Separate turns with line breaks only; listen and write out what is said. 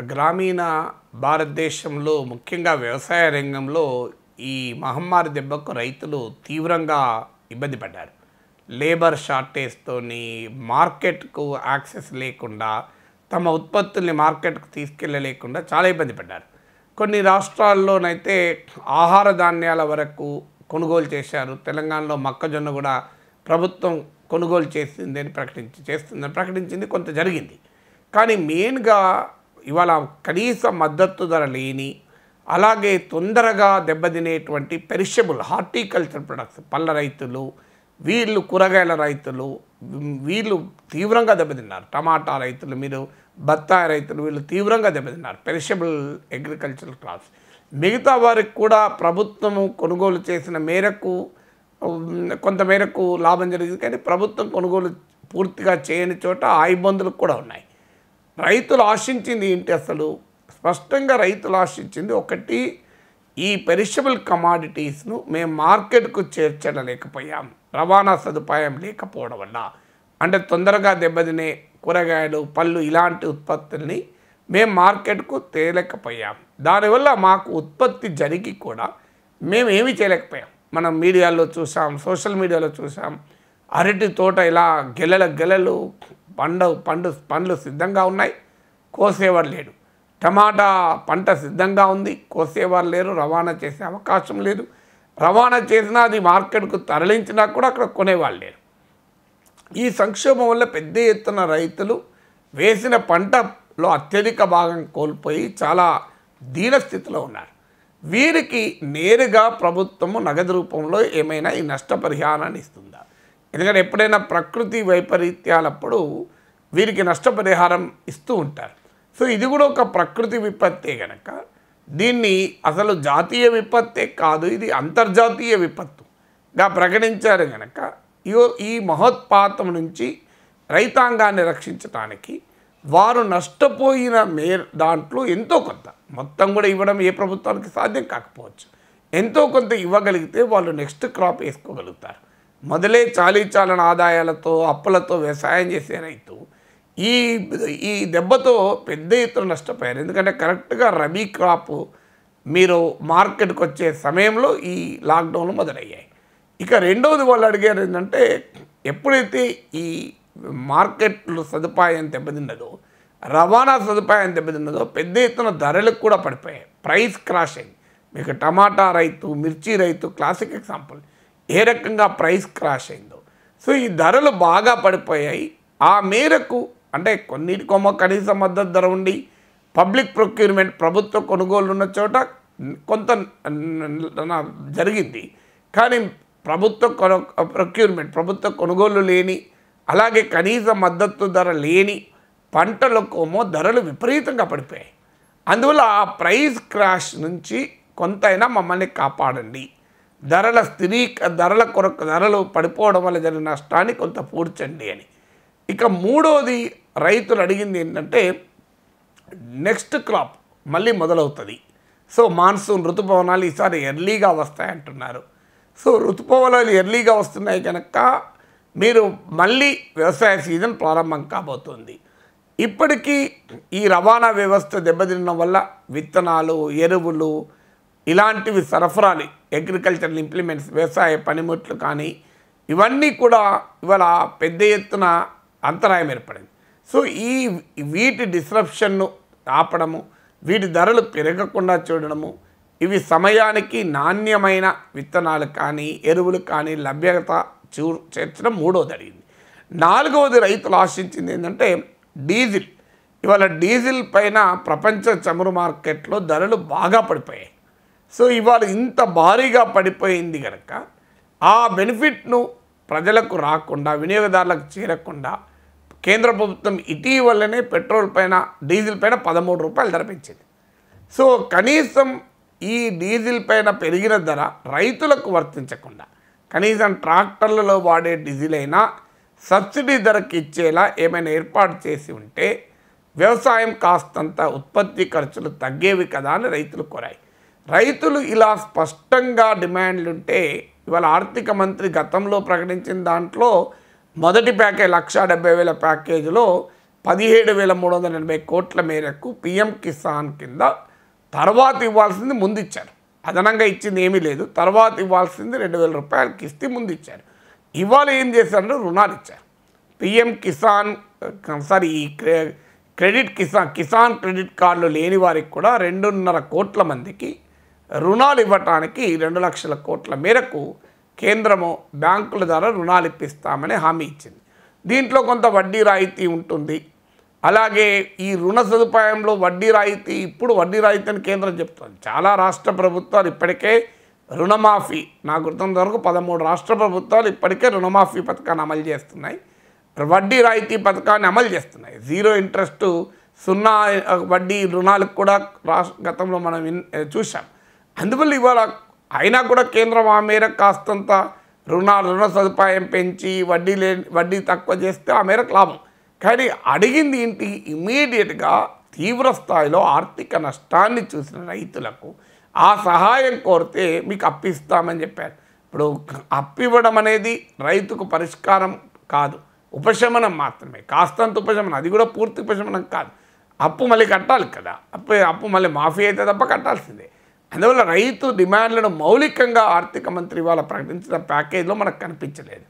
గ్రామీణ భారతదేశంలో ముఖ్యంగా వ్యవసాయ రంగంలో ఈ మహమ్మారి దెబ్బకు రైతులు తీవ్రంగా ఇబ్బంది పడ్డారు. లేబర్ షార్టేజ్తోని మార్కెట్కు యాక్సెస్ లేకుండా తమ ఉత్పత్తుల్ని మార్కెట్కు తీసుకెళ్ళలేకుండా చాలా ఇబ్బంది పడ్డారు. కొన్ని రాష్ట్రాల్లోనైతే ఆహార ధాన్యాల వరకు కొనుగోలు చేశారు. తెలంగాణలో మొక్కజొన్న కూడా ప్రభుత్వం కొనుగోలు చేసిందని ప్రకటించి చేస్తుందని ప్రకటించింది కొంత జరిగింది. కానీ మెయిన్గా ఇవాళ కనీస మద్దతు ధర లేని అలాగే తొందరగా దెబ్బతినేటువంటి పెరిషబుల్ హార్టికల్చర్ ప్రొడక్ట్స్ పళ్ళ రైతులు వీళ్ళు కూరగాయల రైతులు వీళ్ళు తీవ్రంగా దెబ్బతిన్నారు. టమాటా రైతులు మీరు బత్తాయి రైతులు వీళ్ళు తీవ్రంగా దెబ్బతిన్నారు. Perishable agricultural crops. మిగతా వారికి కూడా ప్రభుత్వము కొనుగోలు చేసిన మేరకు కొంతమేరకు కొంత మేరకు లాభం జరిగింది. కానీ ప్రభుత్వం కొనుగోలు పూర్తిగా చేయని చోట ఆ ఇబ్బందులు కూడా ఉన్నాయి. రైతులు ఆశించింది ఏంటి అసలు? స్పష్టంగా రైతులు ఆశించింది ఒకటి ఈ పెరిషబుల్ కమాడిటీస్ను మేము మార్కెట్కు చేర్చలేకపోయాం. రవాణా సదుపాయం లేకపోవడం వల్ల. అంటే తొందరగా దెబ్బతినే కూరగాయలు పళ్ళు ఇలాంటి ఉత్పత్తుల్ని మేము మార్కెట్కు తేలేకపోయాం. దానివల్ల మాకు ఉత్పత్తి జరిగి కూడా మేము ఏమీ చేయలేకపోయాం. మనం మీడియాలో చూసాం సోషల్ మీడియాలో చూసాం. అరటి తోట ఇలా గెలల గెలలు పండు పండు పండ్లు సిద్ధంగా ఉన్నాయి. కోసేవాడు లేడు. టమాటా పంట సిద్ధంగా ఉంది. కోసేవారు లేరు. రవాణా చేసే అవకాశం లేదు. రవాణా చేసినా అది మార్కెట్కు తరలించినా కూడా అక్కడ కొనేవాళ్ళు లేరు. ఈ సంక్షోభం వల్ల పెద్ద ఎత్తున రైతులు వేసిన పంటలో అత్యధిక భాగం కోల్పోయి చాలా దీనస్థితిలో ఉన్నారు. వీరికి నేరుగా ప్రభుత్వము నగదు రూపంలో ఏమైనా ఈ నష్టపరిహారాన్ని ఇస్తుందా? ఎందుకంటే ఎప్పుడైనా ప్రకృతి వైపరీత్యాలప్పుడు వీరికి నష్టపరిహారం ఇస్తూ ఉంటారు. సో ఇది కూడా ఒక ప్రకృతి విపత్తే కనుక దీన్ని అసలు జాతీయ విపత్తే కాదు ఇది అంతర్జాతీయ విపత్తుగా ప్రకటించారు కనుక ఇగో ఈ మహోత్పాతం నుంచి రైతాంగాన్ని రక్షించడానికి వారు నష్టపోయిన మే దాంట్లో ఎంతో కొంత మొత్తం కూడా ఇవ్వడం ఏ ప్రభుత్వానికి సాధ్యం కాకపోవచ్చు. ఎంతో కొంత ఇవ్వగలిగితే వాళ్ళు నెక్స్ట్ క్రాప్ వేసుకోగలుగుతారు. మొదలే చాలీ చాలని ఆదాయాలతో అప్పులతో వ్యవసాయం చేసే రైతు ఈ ఈ దెబ్బతో పెద్ద ఎత్తున నష్టపోయారు. ఎందుకంటే కరెక్ట్గా రబీ క్రాప్ మీరు మార్కెట్కి వచ్చే సమయంలో ఈ లాక్డౌన్లు మొదలయ్యాయి. ఇక రెండవది వాళ్ళు అడిగారు ఏంటంటే ఎప్పుడైతే ఈ మార్కెట్లు సదుపాయం దెబ్బతిన్నదో రవాణా సదుపాయం దెబ్బతిన్నదో పెద్ద ఎత్తున ధరలకు కూడా పడిపోయాయి. ప్రైస్ క్రాష్ అయింది మీకు టమాటా రైతు మిర్చి రైతు క్లాసిక్ ఎగ్జాంపుల్. ఏ రకంగా ప్రైస్ క్రాష్ అయిందో. సో ఈ ధరలు బాగా పడిపోయాయి. ఆ మేరకు అంటే కొన్నిటికోమో కనీస మద్దతు ధర ఉండి పబ్లిక్ ప్రొక్యూర్మెంట్ ప్రభుత్వ కొనుగోలు ఉన్న చోట కొంత జరిగింది. కానీ ప్రభుత్వ కొను ప్రొక్యూర్మెంట్ ప్రభుత్వ కొనుగోలు లేని అలాగే కనీస మద్దతు ధర లేని పంటలకోమో ధరలు విపరీతంగా పడిపోయాయి. అందువల్ల ఆ ప్రైస్ క్రాష్ నుంచి కొంతైనా మమ్మల్ని కాపాడండి. ధరల స్థిరీ ధరల కొరకు ధరలు పడిపోవడం వల్ల జరిగిన నష్టాన్ని కొంత పూడ్చండి అని. ఇక మూడోది రైతులు అడిగింది ఏంటంటే నెక్స్ట్ క్రాప్ మళ్ళీ మొదలవుతుంది. సో మాన్సూన్ ఋతుపవనాలు ఈసారి ఎర్లీగా వస్తాయంటున్నారు. సో ఋతుపవనాలు ఎర్లీగా వస్తున్నాయి కనుక మీరు మళ్ళీ వ్యవసాయ సీజన్ ప్రారంభం కాబోతుంది. ఇప్పటికీ ఈ రవాణా వ్యవస్థ దెబ్బతినడం వల్ల విత్తనాలు ఎరువులు ఇలాంటివి సరఫరాలు అగ్రికల్చరల్ ఇంప్లిమెంట్స్ వ్యవసాయ పనిముట్లు కానీ ఇవన్నీ కూడా ఇవాళ పెద్ద ఎత్తున అంతరాయం ఏర్పడింది. సో ఈ వీటి డిస్రప్షన్ను ఆపడము వీటి ధరలు పెరగకుండా చూడడము ఇవి సమయానికి నాణ్యమైన విత్తనాలు కానీ ఎరువులు కానీ లభ్యత చూ చేర్చడం మూడోది అడిగింది నాలుగవది రైతులు ఆశించింది ఏంటంటే డీజిల్. ఇవాళ డీజిల్ పైన ప్రపంచ చమురు మార్కెట్లో ధరలు బాగా పడిపోయాయి. సో ఇవాళ ఇంత భారీగా పడిపోయింది కనుక ఆ బెనిఫిట్ను ప్రజలకు రాకుండా వినియోగదారులకు చేరకుండా కేంద్ర ప్రభుత్వం ఇటీవలనే పెట్రోల్ పైన డీజిల్ పైన పదమూడు రూపాయలు ధర పెంచింది. సో కనీసం ఈ డీజిల్ పైన పెరిగిన ధర రైతులకు వర్తించకుండా కనీసం ట్రాక్టర్లలో వాడే డీజిల్ అయినా సబ్సిడీ ధరకి ఇచ్చేలా ఏమైనా ఏర్పాటు చేసి ఉంటే వ్యవసాయం కాస్తంత ఉత్పత్తి ఖర్చులు తగ్గేవి కదా అని రైతులు కోరాయి. రైతులు ఇలా స్పష్టంగా డిమాండ్లు ఉంటే ఇవాళ ఆర్థిక మంత్రి గతంలో ప్రకటించిన దాంట్లో మొదటి ప్యాకేజ్ లక్ష డెబ్బై వేల ప్యాకేజీలో పదిహేడు వేల మూడు వందల ఎనభై కోట్ల మేరకు పిఎం కిసాన్ కింద తర్వాత ఇవ్వాల్సింది ముందు ఇచ్చారు అదనంగా ఇచ్చింది ఏమీ లేదు. తర్వాత ఇవ్వాల్సింది రెండు వేల రూపాయలు కిస్తీ ముందు ఇచ్చారు ఇవాళ ఏం చేశారంటే రుణాలు ఇచ్చారు. పిఎం కిసాన్ సారీ ఈ క్రె- క్రెడిట్ కిసాన్ కిసాన్ క్రెడిట్ కార్డులు లేని వారికి కూడా రెండున్నర కోట్ల మందికి రుణాలు ఇవ్వటానికి రెండు లక్షల కోట్ల మేరకు కేంద్రము బ్యాంకుల ద్వారా రుణాలు ఇప్పిస్తామని హామీ ఇచ్చింది. దీంట్లో కొంత వడ్డీ రాయితీ ఉంటుంది. అలాగే ఈ రుణ సదుపాయంలో వడ్డీ రాయితీ ఇప్పుడు వడ్డీ రాయితీ అని కేంద్రం చెప్తుంది. చాలా రాష్ట్ర ప్రభుత్వాలు ఇప్పటికే రుణమాఫీ నా గుర్తున్నంత వరకు పదమూడు రాష్ట్ర ప్రభుత్వాలు ఇప్పటికే రుణమాఫీ పథకాన్ని అమలు చేస్తున్నాయి. వడ్డీ రాయితీ పథకాన్ని అమలు చేస్తున్నాయి. జీరో ఇంట్రెస్ట్ సున్నా వడ్డీ రుణాలకు కూడా రాష్ట్ర గతంలో మనం విన్- చూసాం అందువల్ల ఇవాళ అయినా కూడా కేంద్రం ఆ మేరకు కాస్తంత రుణ రుణ సదుపాయం పెంచి వడ్డీ లే వడ్డీ తక్కువ చేస్తే ఆ మేరకు లాభం. కానీ అడిగింది ఏంటి? ఇమీడియట్గా తీవ్ర స్థాయిలో ఆర్థిక నష్టాన్ని చూసిన రైతులకు ఆ సహాయం కోరితే మీకు అప్పిస్తామని చెప్పారు. ఇప్పుడు అప్పివ్వడం అనేది రైతుకు పరిష్కారం కాదు. ఉపశమనం మాత్రమే. కాస్తంత ఉపశమనం. అది కూడా పూర్తి ఉపశమనం కాదు. అప్పు మళ్ళీ కట్టాలి కదా. అప్పు అప్పు మళ్ళీ మాఫీ అయితే తప్ప కట్టాల్సిందే. అందువల్ల రైతు డిమాండ్లను మౌలికంగా ఆర్థిక మంత్రి ఇవాళ ప్రకటించిన ప్యాకేజీలో మనకు కనిపించలేదు.